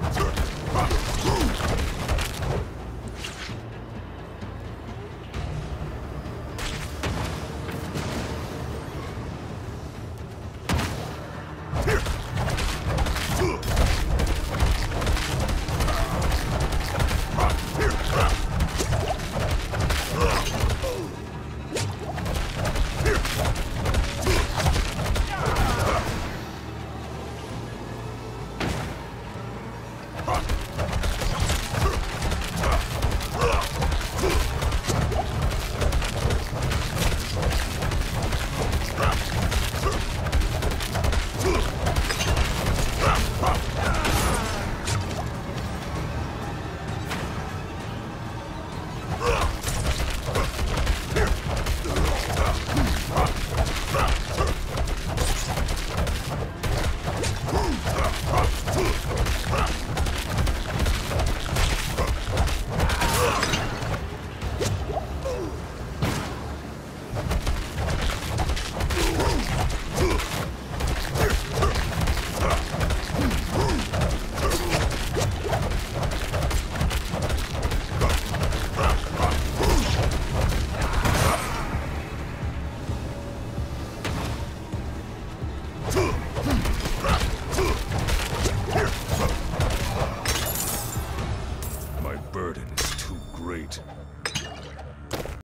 Good. burden is too great.